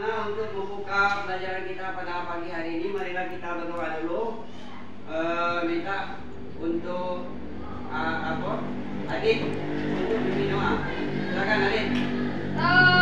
Nah, untuk membuka pelajaran kita pada pagi hari ini, marilah kita berdoa dulu. Eh, minta untuk ah, apa? Adit untuk pimpin doa. Silakan Adit. Tertib,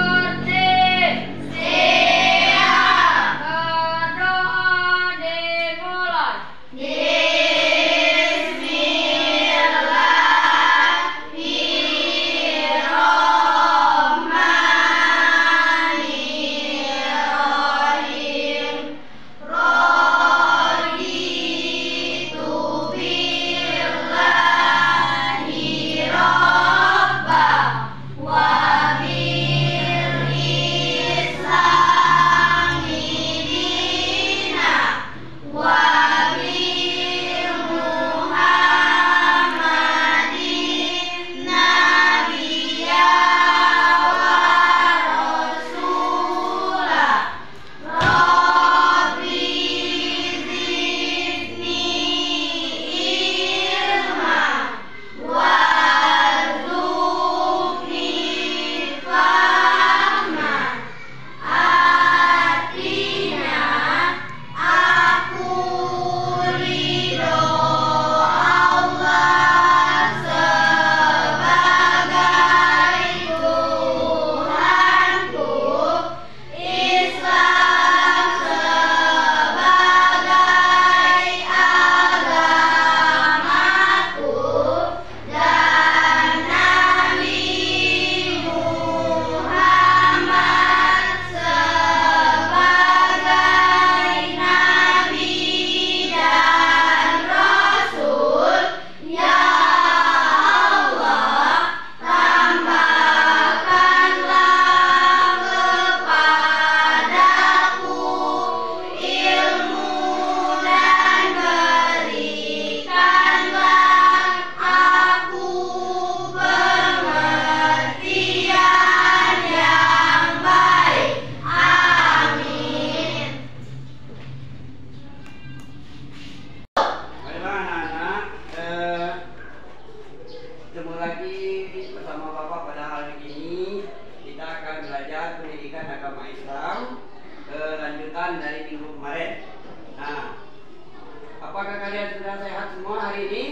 sudah sehat semua hari ini?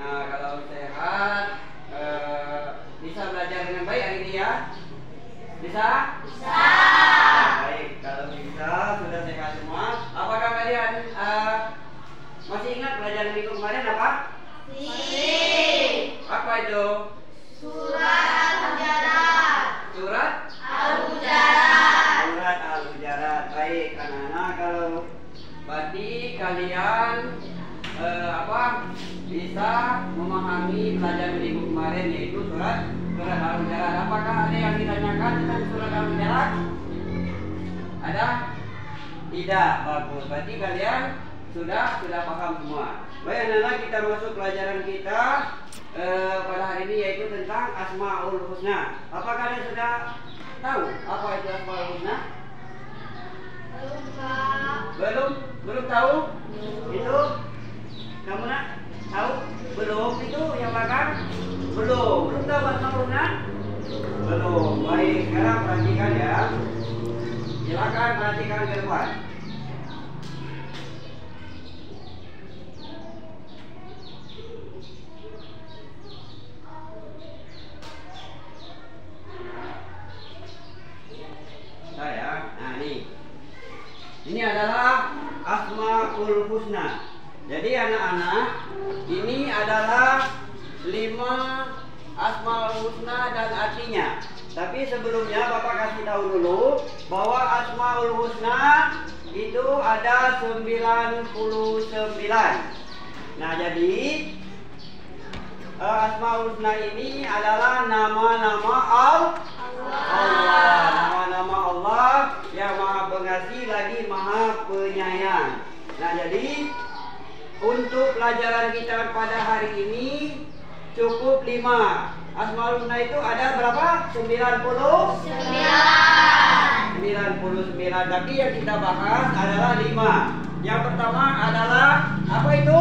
Nah, kalau sehat, eh, bisa belajar dengan baik hari ini ya? Bisa? Bisa. Baik, kalau bisa sudah sehat semua. Apakah kalian eh, masih ingat pelajaran minggu kemarin apa? Apa itu? Surat Surat Al-Hujarat. Baik, anak-anak kalau berarti kalian eh, apa bisa memahami pelajaran minggu kemarin yaitu surat surat Al-Hujarat. Apakah ada yang ditanyakan tentang surat Al-Hujarat? Ada? Tidak. Bagus. Berarti kalian sudah sudah paham semua. Baik anak-anak kita masuk pelajaran kita eh, pada hari ini yaitu tentang Asmaul Husna. Apakah kalian sudah tahu apa itu Asmaul Husna? Belum? Belum tahu? Itu? Kamu nak? Tahu? Belum? Itu yang belakang? Belum. Belum tahu Asmaul Husna? Belum. Baik, sekarang perhatikan ya. Silakan perhatikan ke depan. Saya, nah ini, ini adalah Asmaul Husna. Jadi anak-anak, ini adalah lima Asmaul Husna dan artinya. Tapi sebelumnya Bapak kasih tahu dulu bahwa Asmaul Husna itu ada 99. Nah, jadi eh, Asmaul Husna ini adalah nama-nama Allah. Allah, nama-nama Allah yang Maha Pengasih lagi Maha Penyayang. Nah, jadi untuk pelajaran kita pada hari ini cukup lima. Asmaul Husna itu ada berapa? 90? 99. Tapi yang kita bahas adalah lima. Yang pertama adalah apa itu?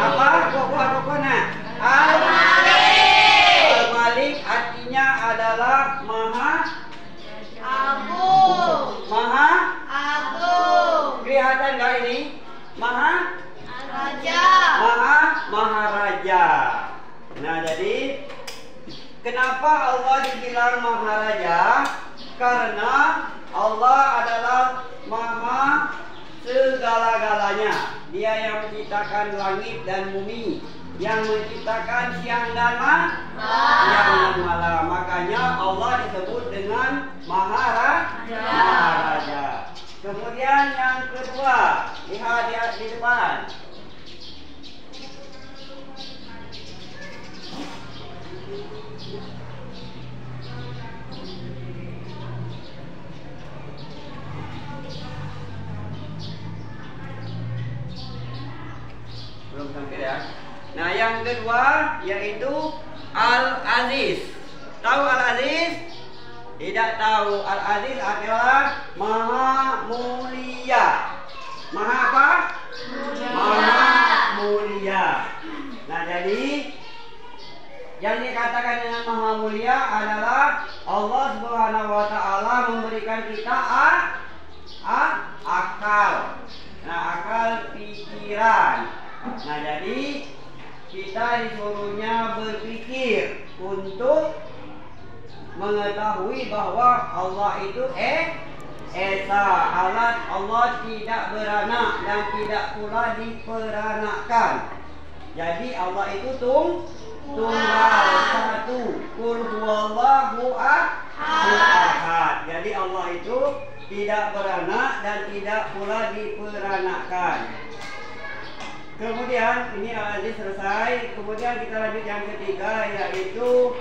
Apa? Pokok pokoknya. Al Al-Malik, dibilang maharaja karena Allah adalah maha segala-galanya. Dia yang menciptakan langit dan bumi, yang menciptakan siang dan malam. Siang dan malam. Makanya Allah disebut dengan maharaja. maharaja. Kemudian yang kedua, lihat di depan. belum sampai ya. Nah, yang kedua yaitu Al-Aziz. Tahu Al-Aziz? Tidak tahu. Al-Aziz adalah Maha Mulia. Maha apa? Maha Mulia. Nah, jadi yang dikatakan dengan Maha Mulia adalah Allah Subhanahu wa taala memberikan kita a, a akal. Nah, akal pikiran. Nah jadi kita disuruhnya berpikir untuk mengetahui bahwa Allah itu eh Esa alat Allah tidak beranak dan tidak pula diperanakkan. Jadi Allah itu tung tunggal satu. Kul huwallahu ahad. Jadi Allah itu tidak beranak dan tidak pula diperanakkan. Kemudian ini al-aziz selesai. Kemudian kita lanjut yang ketiga yaitu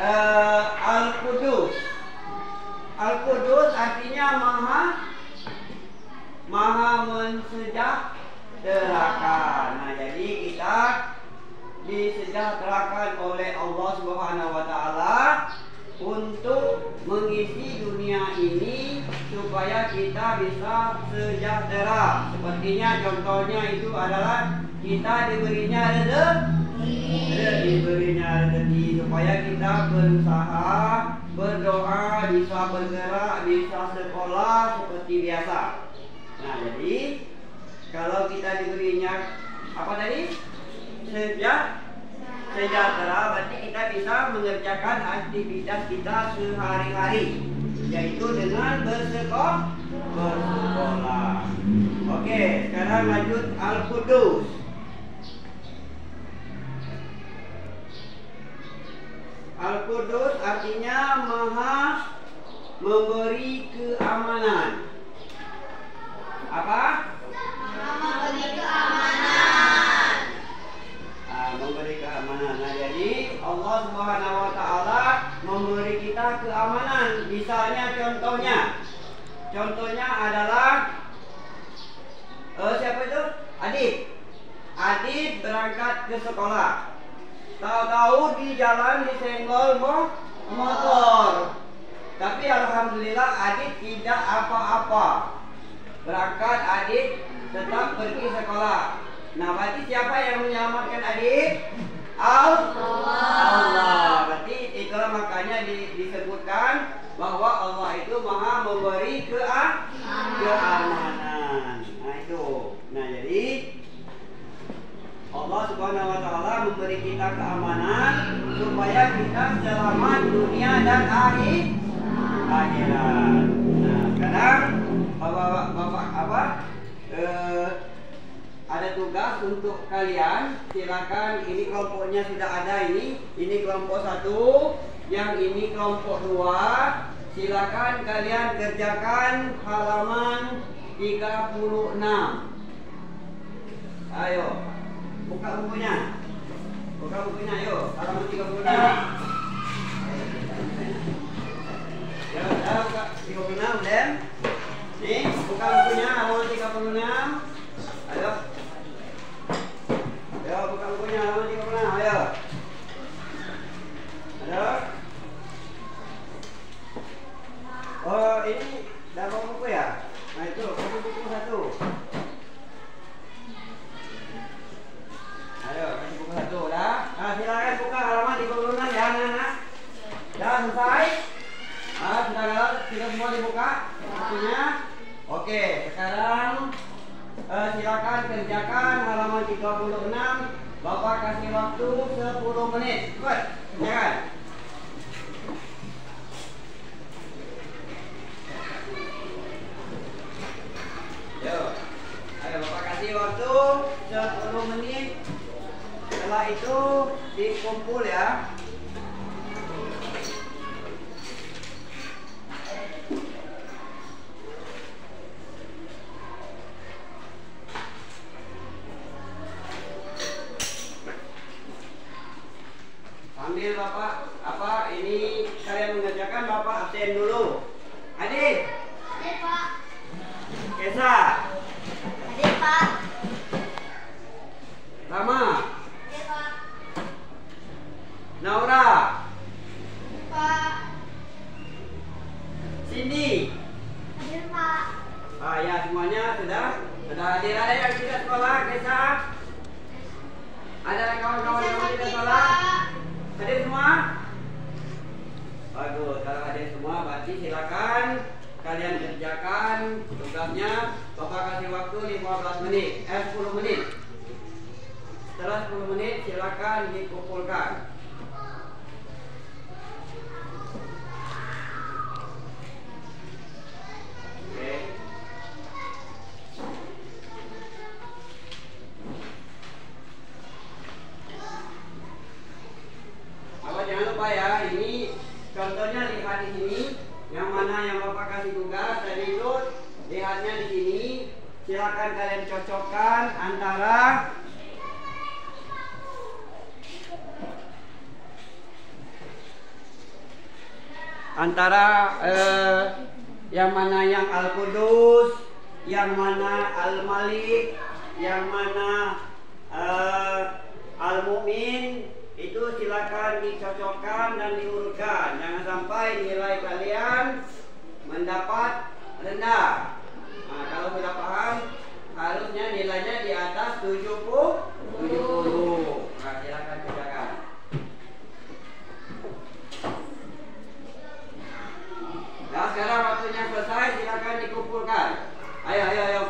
uh, al-qudus. Al-qudus artinya maha maha mensejahterakan. Nah, jadi kita disejahterakan oleh Allah Subhanahu wa taala untuk ini supaya kita bisa sejahtera. Sepertinya contohnya itu adalah kita diberinya rezeki, diberinya rezeki supaya kita berusaha, berdoa, bisa bergerak, bisa sekolah seperti biasa. Nah, jadi kalau kita diberinya apa tadi? Sejahtera sejahtera berarti kita bisa mengerjakan aktivitas kita sehari-hari yaitu dengan bersekolah bersekolah. Oke sekarang lanjut al-qudus al-qudus artinya maha memberi keamanan apa Memberi keamanan. Ah, memberi keamanan. Nah, jadi Allah Subhanahu wa taala memberi kita keamanan. Misalnya contohnya. Contohnya adalah eh, siapa itu? Adit. Adit berangkat ke sekolah. Tahu-tahu di jalan disenggol mo- motor. Tapi alhamdulillah Adit tidak apa-apa. Berangkat Adit tetap pergi sekolah. Nah, berarti siapa yang menyelamatkan adik? Allah. Allah. Berarti itulah makanya di- disebutkan bahwa Allah itu maha memberi kea- keamanan. Nah itu. Nah jadi Allah Subhanahu Wa Taala memberi kita keamanan supaya kita selamat dunia dan akhir akhirat. Nah sekarang bapak bapak apa? Eh, ada tugas untuk kalian. Silakan ini kelompoknya sudah ada ini. Ini kelompok satu yang ini kelompok dua. Silakan kalian kerjakan halaman 36 ayo buka bukunya. Buka bukunya ayo. Halaman 36 halaman 36 ayo Ayo buka bukunya halaman 36 ayo. Ayo. Oh ini dah bawa buku ya? Nah itu buku buku satu. Ayo kasih buku satu dah. Nah silakan buka halaman 36 ya anak-anak. Dah selesai. Ah sudah galau tidak semua dibuka bukunya. Oke sekarang Eh, silakan kerjakan halaman 36 Bapak kasih waktu 10 menit Cepat, kerjakan Kasih waktu 10 menit. Setelah itu dikumpul ya. Ambil Bapak apa ini kalian mengerjakan Bapak absen dulu. Adit, Adik Pak. Kesa, Adik Pak. Rama, Adik Pak. Naura, Pak. Cindy. Adik Pak. Ah ya semuanya sudah sudah hadir ada yang tidak sekolah Kesa? Ada kawan-kawan yang tidak sekolah? Hadir semua? Bagus, kalau hadir semua berarti silakan kalian kerjakan tugasnya. Bapak kasih waktu 15 menit, eh 10 menit. Setelah 10 menit silakan dikumpulkan. Ya, ini contohnya lihat di sini. Yang mana yang Bapak kasih tugas dari itu lihatnya di sini. Silakan kalian cocokkan antara antara eh, yang mana yang Al Kudus, yang mana Al Malik, yang mana eh, Al Mumin itu silakan dicocokkan dan diurutkan. Jangan sampai nilai kalian mendapat rendah. Nah, kalau sudah paham, harusnya nilainya di atas 70 70. Nah, silakan kerjakan. Nah sekarang waktunya selesai, silakan dikumpulkan. Ayo, ayo, ayo,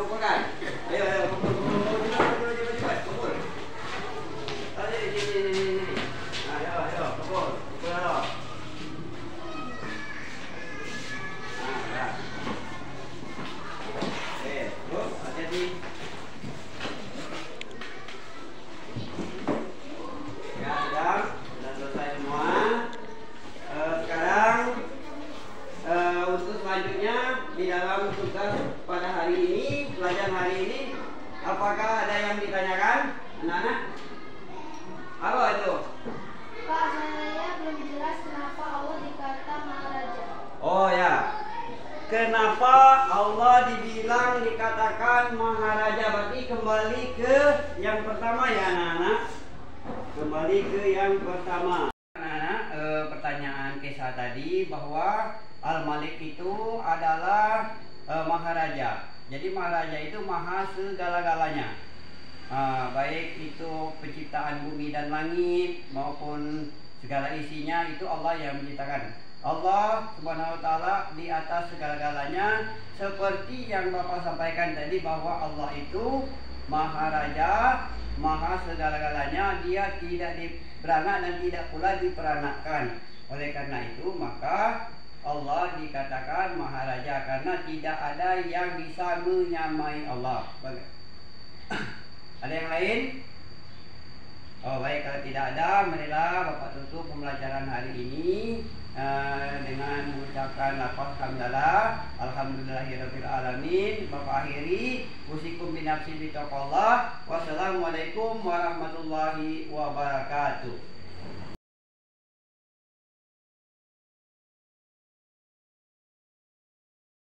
dikatakan Maharaja? Berarti kembali ke yang pertama ya anak-anak. Kembali ke yang pertama. Anak-anak, eh, pertanyaan kisah tadi bahwa Al Malik itu adalah eh, Maharaja. Jadi Maharaja itu maha segala-galanya. Ah, baik itu penciptaan bumi dan langit maupun segala isinya itu Allah yang menciptakan. Allah Subhanahu wa taala di atas segala-galanya seperti yang Bapak sampaikan tadi bahwa Allah itu Maharaja, maha segala-galanya, dia tidak diberanak dan tidak pula diperanakkan. Oleh karena itu maka Allah dikatakan Maharaja karena tidak ada yang bisa menyamai Allah. Ada yang lain? Oh baik kalau tidak ada, marilah Bapak tutup pembelajaran hari ini eh, dengan mengucapkan lafaz hamdalah, alhamdulillahirabbil alamin. Bapak akhiri usikum binafsi bitaqallah. Wassalamualaikum warahmatullahi wabarakatuh.